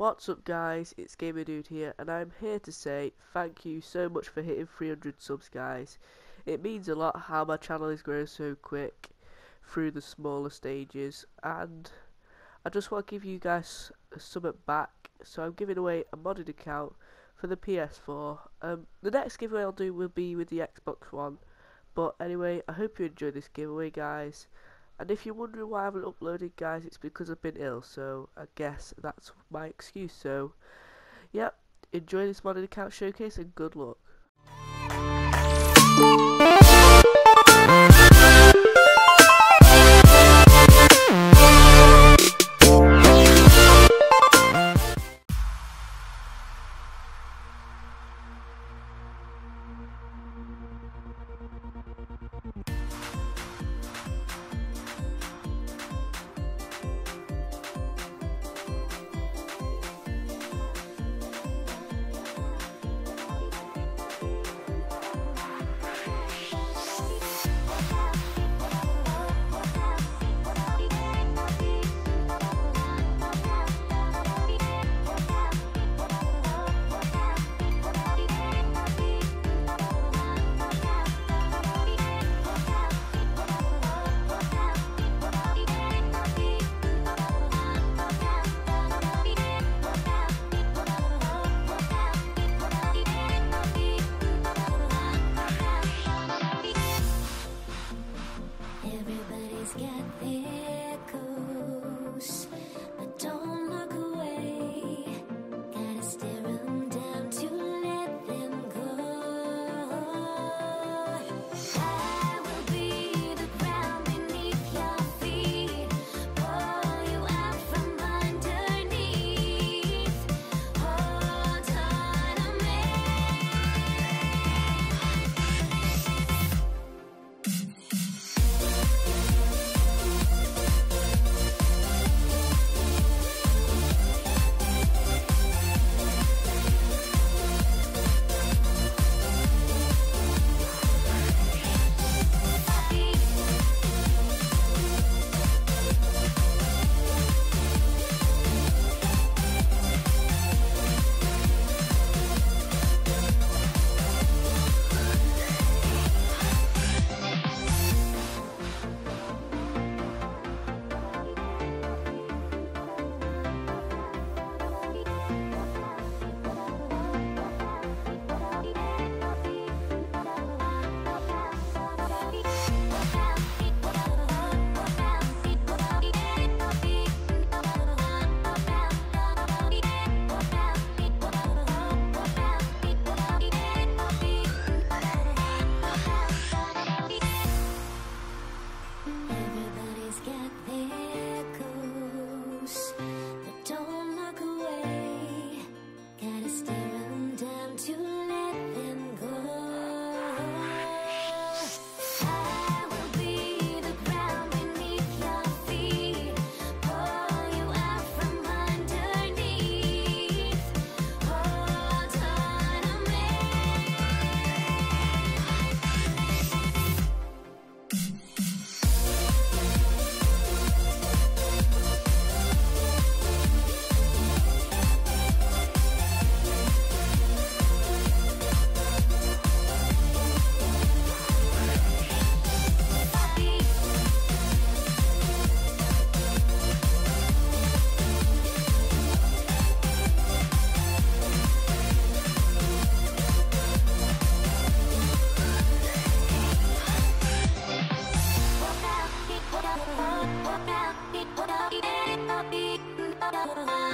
What's up guys, it's Gamer Dude here and I'm here to say thank you so much for hitting 300 subs guys. It means a lot how my channel is growing so quick through the smaller stages and I just want to give you guys something back so I'm giving away a modded account for the PS4. Um, the next giveaway I'll do will be with the Xbox One but anyway I hope you enjoy this giveaway guys and if you're wondering why I haven't uploaded, guys, it's because I've been ill, so I guess that's my excuse. So, yep, enjoy this modded account showcase and good luck. Hop out,